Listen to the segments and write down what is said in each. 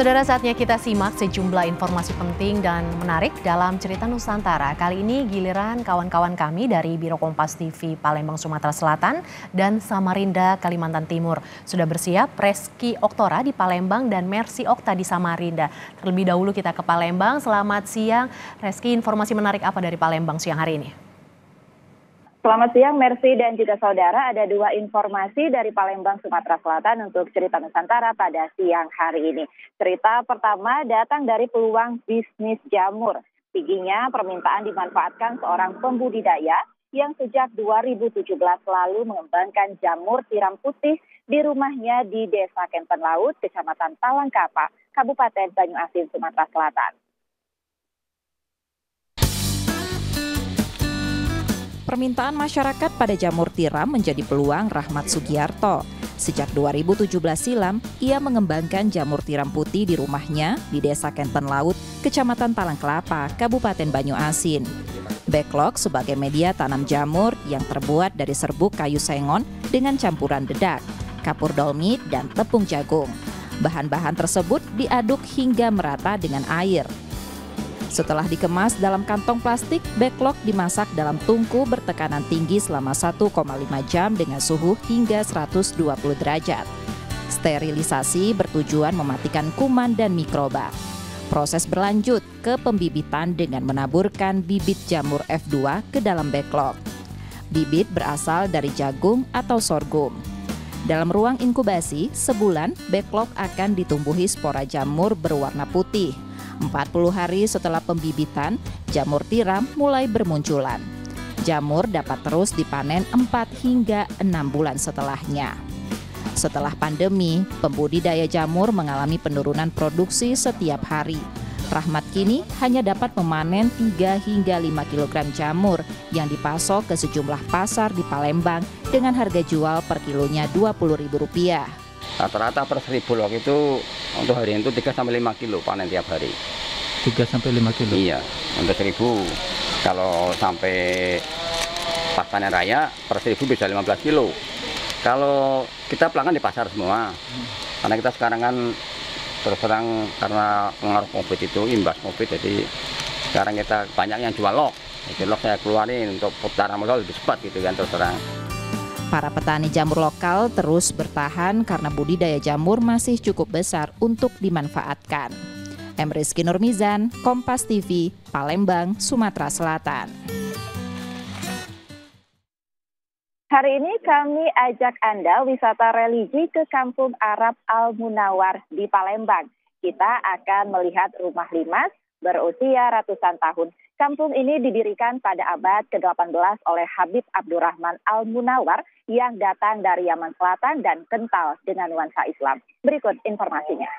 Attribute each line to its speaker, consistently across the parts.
Speaker 1: Saudara saatnya kita simak sejumlah informasi penting dan menarik dalam cerita Nusantara. Kali ini giliran kawan-kawan kami dari Biro Kompas TV Palembang Sumatera Selatan dan Samarinda Kalimantan Timur. Sudah bersiap Reski Oktora di Palembang dan Mercy Okta di Samarinda. Terlebih dahulu kita ke Palembang. Selamat siang. Reski, informasi menarik apa dari Palembang siang hari ini?
Speaker 2: Selamat siang, Mercy dan juga saudara. Ada dua informasi dari Palembang, Sumatera Selatan untuk cerita Nusantara pada siang hari ini. Cerita pertama datang dari peluang bisnis jamur. Tingginya permintaan dimanfaatkan seorang pembudidaya yang sejak 2017 lalu mengembangkan jamur tiram putih di rumahnya di Desa Kempen Laut, Kecamatan Talangkapa, Kabupaten Banyuasin, Sumatera Selatan.
Speaker 3: Permintaan masyarakat pada jamur tiram menjadi peluang Rahmat Sugiarto. Sejak 2017 silam, ia mengembangkan jamur tiram putih di rumahnya di Desa Kenten Laut, Kecamatan Talang Kelapa, Kabupaten Banyu Asin. Backlog sebagai media tanam jamur yang terbuat dari serbuk kayu sengon dengan campuran dedak, kapur dolmit, dan tepung jagung. Bahan-bahan tersebut diaduk hingga merata dengan air. Setelah dikemas dalam kantong plastik, backlog dimasak dalam tungku bertekanan tinggi selama 1,5 jam dengan suhu hingga 120 derajat. Sterilisasi bertujuan mematikan kuman dan mikroba. Proses berlanjut ke pembibitan dengan menaburkan bibit jamur F2 ke dalam backlog. Bibit berasal dari jagung atau sorghum. Dalam ruang inkubasi, sebulan backlog akan ditumbuhi spora jamur berwarna putih 40 hari setelah pembibitan, jamur tiram mulai bermunculan. Jamur dapat terus dipanen 4 hingga 6 bulan setelahnya. Setelah pandemi, pembudidaya jamur mengalami penurunan produksi setiap hari. Rahmat kini hanya dapat memanen 3 hingga 5 kg jamur yang dipasok ke sejumlah pasar di Palembang dengan harga jual per kilonya Rp20.000.
Speaker 4: Rata-rata per seribu log itu untuk hari itu 3 sampai 5 kilo panen tiap hari.
Speaker 5: 3 sampai 5 kilo?
Speaker 4: Iya, untuk seribu. Kalau sampai pas panen raya per seribu bisa 15 kilo. Kalau kita pelanggan di pasar semua, karena kita sekarang kan terus terang karena pengaruh covid itu imbas covid jadi sekarang kita banyak yang jual log jadi log saya keluarin untuk putaran modal lebih cepat gitu kan terus terang
Speaker 3: Para petani jamur lokal terus bertahan karena budidaya jamur masih cukup besar untuk dimanfaatkan. M. Rizky Nurmizan, Kompas TV, Palembang, Sumatera Selatan.
Speaker 2: Hari ini kami ajak Anda wisata religi ke Kampung Arab Al Munawar di Palembang. Kita akan melihat rumah limas berusia ratusan tahun Kampung ini didirikan pada abad ke-18 oleh Habib Abdurrahman Al-Munawar yang datang dari Yaman Selatan dan kental dengan nuansa Islam. Berikut informasinya.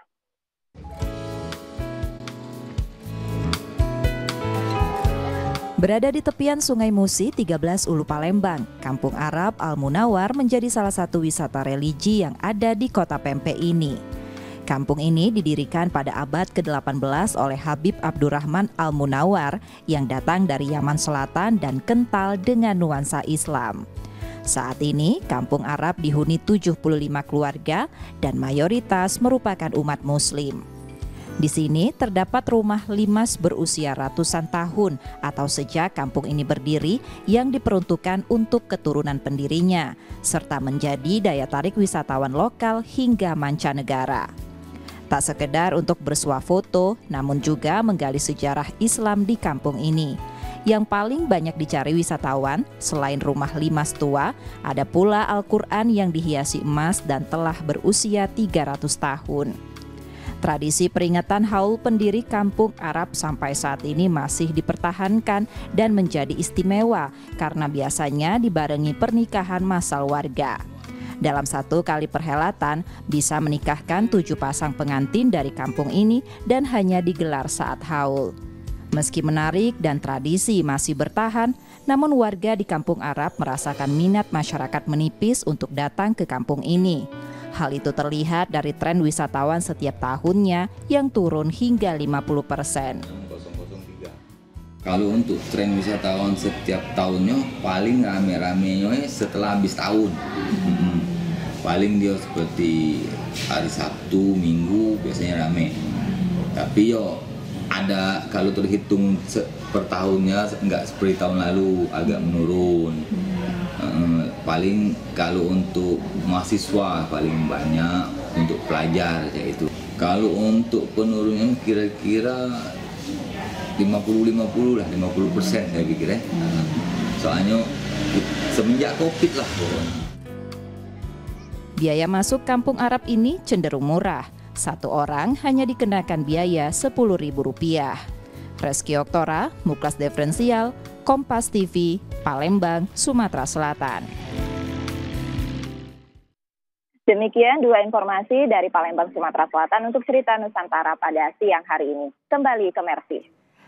Speaker 3: Berada di tepian Sungai Musi 13 Ulu Palembang, Kampung Arab Al-Munawar menjadi salah satu wisata religi yang ada di kota Pempe ini. Kampung ini didirikan pada abad ke-18 oleh Habib Abdurrahman Al-Munawar yang datang dari Yaman Selatan dan kental dengan nuansa Islam. Saat ini, kampung Arab dihuni 75 keluarga dan mayoritas merupakan umat muslim. Di sini terdapat rumah limas berusia ratusan tahun atau sejak kampung ini berdiri yang diperuntukkan untuk keturunan pendirinya, serta menjadi daya tarik wisatawan lokal hingga mancanegara. Tak sekedar untuk bersuah foto, namun juga menggali sejarah Islam di kampung ini. Yang paling banyak dicari wisatawan, selain rumah limas tua, ada pula Al-Quran yang dihiasi emas dan telah berusia 300 tahun. Tradisi peringatan haul pendiri kampung Arab sampai saat ini masih dipertahankan dan menjadi istimewa karena biasanya dibarengi pernikahan massal warga. Dalam satu kali perhelatan bisa menikahkan tujuh pasang pengantin dari kampung ini dan hanya digelar saat haul. Meski menarik dan tradisi masih bertahan, namun warga di kampung Arab merasakan minat masyarakat menipis untuk datang ke kampung ini. Hal itu terlihat dari tren wisatawan setiap tahunnya yang turun hingga 50 persen.
Speaker 6: Kalau untuk tren wisatawan setiap tahunnya paling rame-ramenya setelah habis tahun. Hmm paling dia seperti hari Sabtu, Minggu biasanya rame. Tapi yo ada kalau terhitung per tahunnya nggak seperti tahun lalu agak menurun. Uh, paling kalau untuk mahasiswa paling banyak untuk pelajar kayak itu. Kalau untuk penurunnya kira-kira 50-50 lah, 50 persen saya pikir ya. Soalnya semenjak Covid lah
Speaker 3: Biaya masuk kampung Arab ini cenderung murah. Satu orang hanya dikenakan biaya Rp10.000. Reski Oktora, Muklas Diferensial, Kompas TV, Palembang, Sumatera Selatan.
Speaker 2: Demikian dua informasi dari Palembang, Sumatera Selatan untuk cerita Nusantara pada siang hari ini. Kembali ke Mercy.